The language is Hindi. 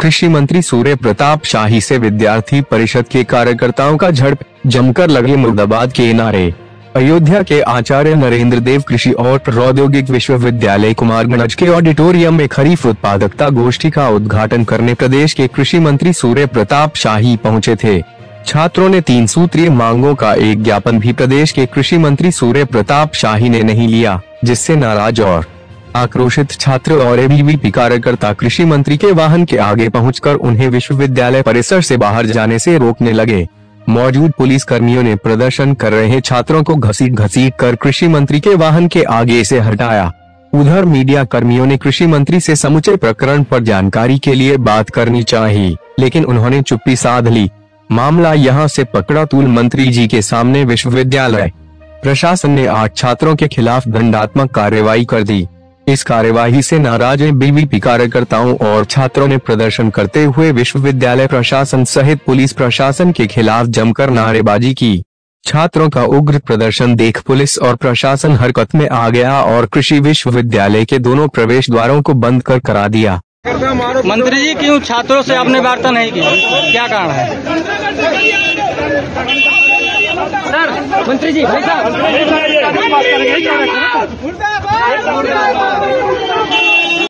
कृषि मंत्री सूर्य प्रताप शाही से विद्यार्थी परिषद के कार्यकर्ताओं का झड़प, जमकर लगे मुर्दाबाद के नारे। अयोध्या के आचार्य नरेंद्र देव कृषि और प्रौद्योगिक विश्वविद्यालय कुमारगंज के ऑडिटोरियम में खरीफ उत्पादकता गोष्ठी का उद्घाटन करने प्रदेश के कृषि मंत्री सूर्य प्रताप शाही पहुँचे थे। छात्रों ने तीन सूत्रीय मांगों का एक ज्ञापन भी प्रदेश के कृषि मंत्री सूर्य प्रताप शाही ने नहीं लिया, जिससे नाराज़ और आक्रोशित छात्र और एबीवीपी कार्यकर्ता कृषि मंत्री के वाहन के आगे पहुंचकर उन्हें विश्वविद्यालय परिसर से बाहर जाने से रोकने लगे। मौजूद पुलिस कर्मियों ने प्रदर्शन कर रहे छात्रों को घसीट घसीट कर कृषि मंत्री के वाहन के आगे से हटाया। उधर मीडिया कर्मियों ने कृषि मंत्री से समुचे प्रकरण पर जानकारी के लिए बात करनी चाहिए लेकिन उन्होंने चुप्पी साध ली। मामला यहाँ से पकड़ा तूल मंत्री जी के सामने विश्वविद्यालय। प्रशासन ने आठ छात्रों के खिलाफ दंडात्मक कार्रवाई कर दी। इस कार्यवाही से नाराज़ बीवीपी कार्यकर्ताओं और छात्रों ने प्रदर्शन करते हुए विश्वविद्यालय प्रशासन सहित पुलिस प्रशासन के खिलाफ जमकर नारेबाजी की। छात्रों का उग्र प्रदर्शन देख पुलिस और प्रशासन हरकत में आ गया और कृषि विश्वविद्यालय के दोनों प्रवेश द्वारों को बंद कर करा दिया। मंत्री जी क्यों छात्रों से आपने वार्ता नहीं की? क्या कारण है? सर मंत्री जी भाई साहब।